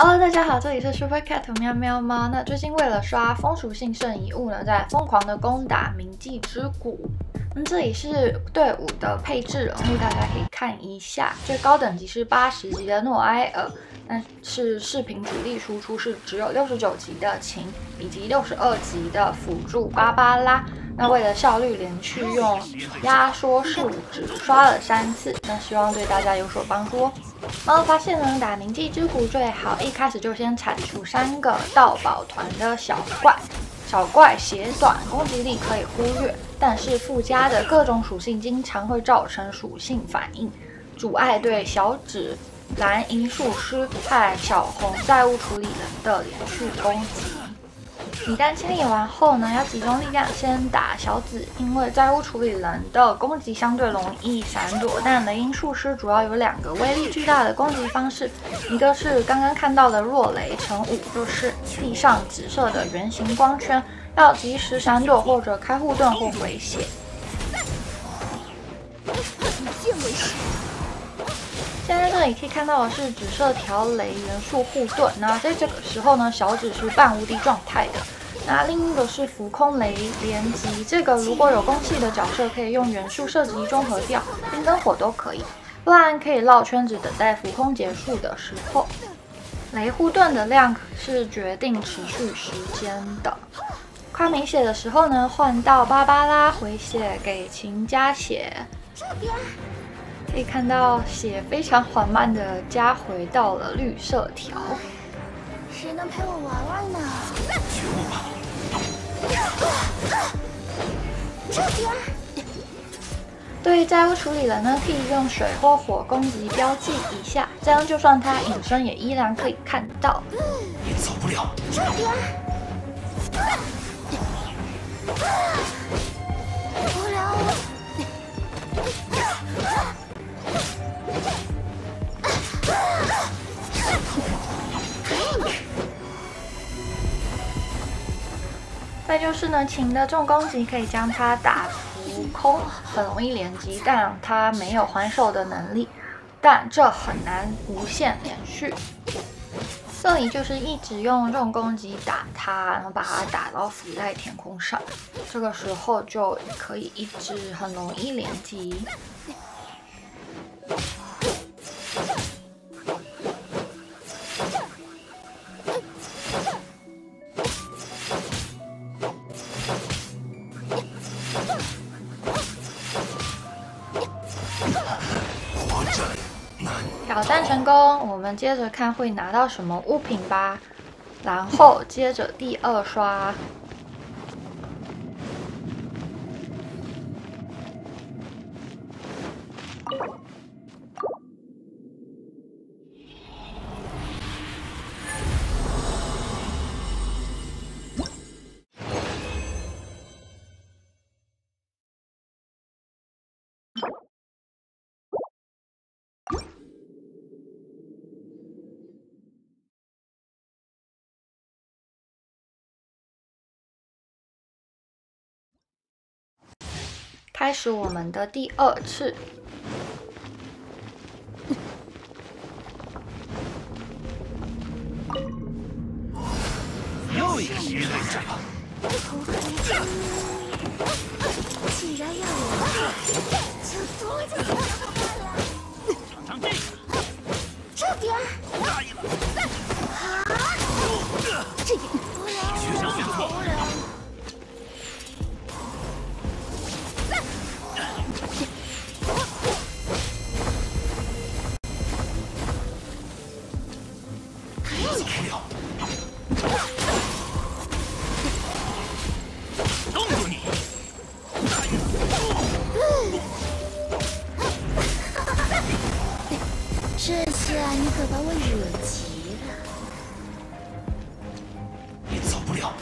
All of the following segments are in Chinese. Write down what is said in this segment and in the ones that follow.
Hello，大家好，这里是 Super Cat 喵喵猫。那最近为了刷风属性圣遗物呢，在疯狂的攻打铭记之谷。那这里是队伍的配置人物，大家可以看一下。最高等级是八十级的诺埃尔，但是视频主力输出是只有六十九级的琴，以及六十二级的辅助芭芭拉。那为了效率，连续用压缩术只刷了三次，那希望对大家有所帮助哦。猫发现呢，打铭记之谷最好一开始就先铲除三个盗宝团的小怪，小怪血短，攻击力可以忽略，但是附加的各种属性经常会造成属性反应，阻碍对小紫、蓝银术师和小红债务处理人的连续攻击。一旦清理完后呢，要集中力量先打小紫，因为债务处理人的攻击相对容易闪躲。但雷音术师主要有两个威力巨大的攻击方式，一个是刚刚看到的弱雷乘五，就是地上紫色的圆形光圈，要及时闪躲或者开护盾或回血。现在这里可以看到的是紫色条雷元素护盾，那在这个时候呢，小紫是半无敌状态的。那另一个是浮空雷连击，这个如果有攻气的角色，可以用元素射击中和掉，冰跟火都可以，不然可以绕圈子等待浮空结束的时候。雷护盾的量是决定持续时间的，快没血的时候呢，换到芭芭拉回血给琴加血。这边可以看到血非常缓慢的加回到了绿色条。谁能陪我玩玩呢？觉悟吧。对债务处理人呢，可以用水或火攻击标记一下，这样就算他隐身也依然可以看到。你走不了。再就是呢，琴的重攻击可以将它打空，很容易连击，但它没有还手的能力，但这很难无限连续。所以就是一直用重攻击打他，然后把他打到浮在天空上，这个时候就可以一直很容易连击。挑战成功，我们接着看会拿到什么物品吧。然后接着第二刷。开始我们的第二次。又一个鱼来着。既然要我就多点。我惹急了。你走不了，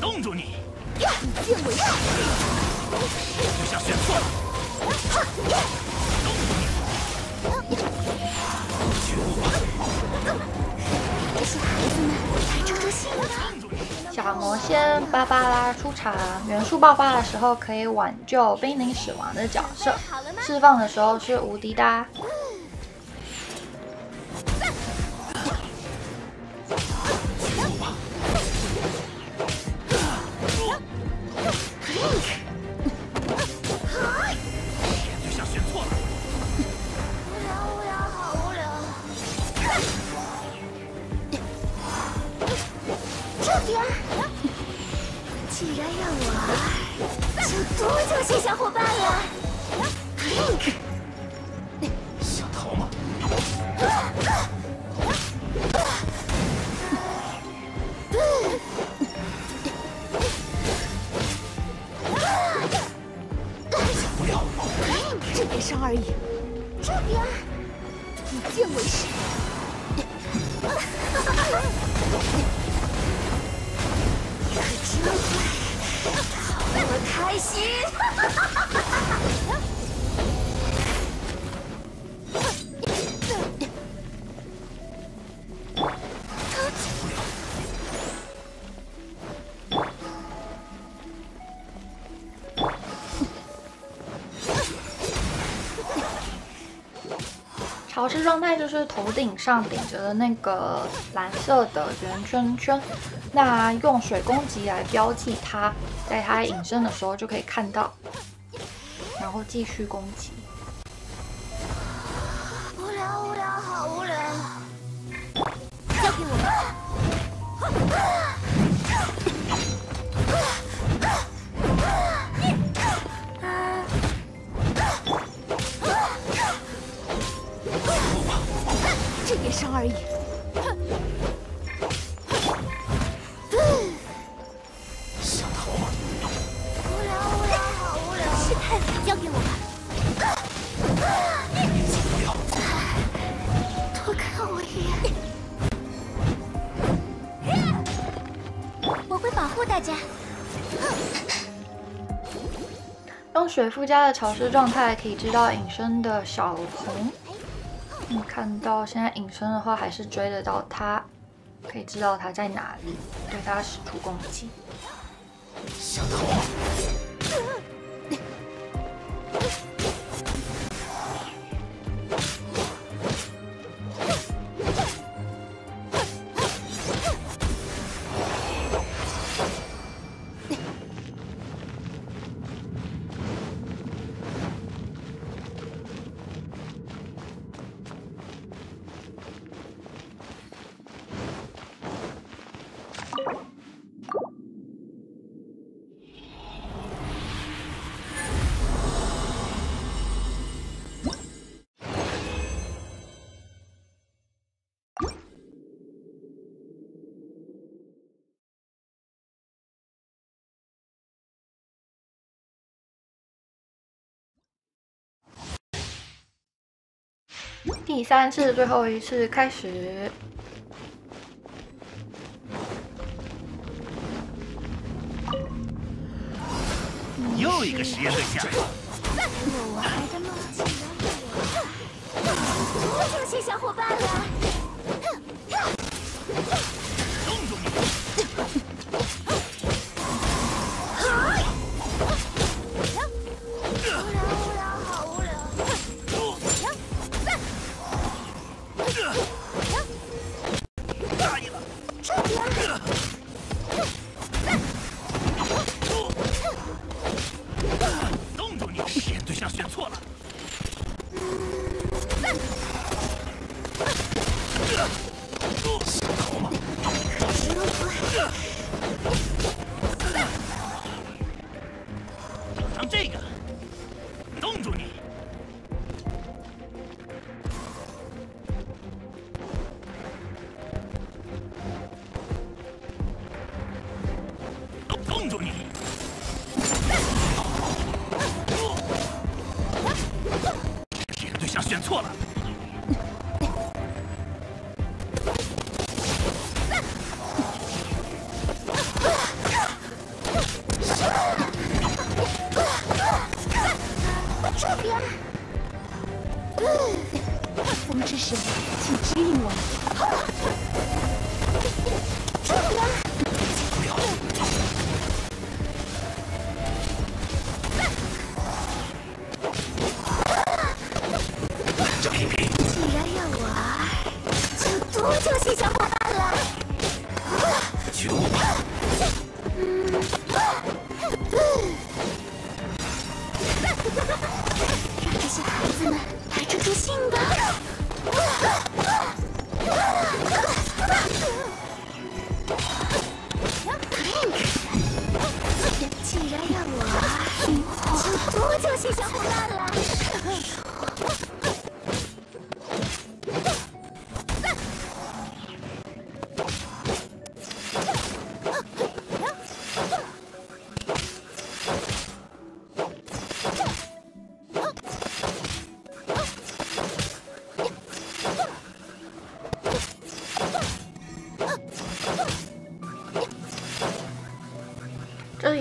冻住你！见为上。这下选错了。冻住你！觉悟吧。这些孩子们太出出戏了。小魔仙芭芭拉出场，元素爆发的时候可以挽救濒临死亡的角色，释放的时候是无敌的。伙伴了？想逃吗？不了，这点伤而已。这边，以剑为誓。可真快，好我开心。保持状态就是头顶上顶着的那个蓝色的圆圈圈，那用水攻击来标记它，在它隐身的时候就可以看到，然后继续攻击。水附加的潮湿状态可以知道隐身的小红。看到现在隐身的话，还是追得到他，可以知道他在哪里，对他使出攻击。想逃第三次，最后一次开始。又一个实验对象，我还的梦竟然有我。多谢小伙伴了。尝这个，冻住你！冻住你！实验对象选错了。风之神，请指引我。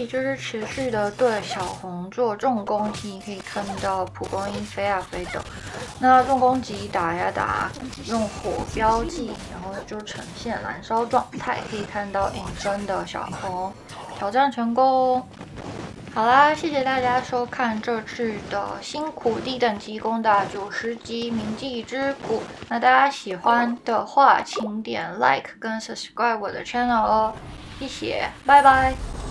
就是持续的对小红做重攻击，可以看到蒲公英飞啊飞的。那重攻击打呀打，用火标记，然后就呈现燃烧状态，可以看到隐身的小红挑战成功。好啦，谢谢大家收看这次的辛苦低等级攻打九十级铭记之谷。那大家喜欢的话，请点 like 跟 subscribe 我的 channel 哦，谢谢，拜拜。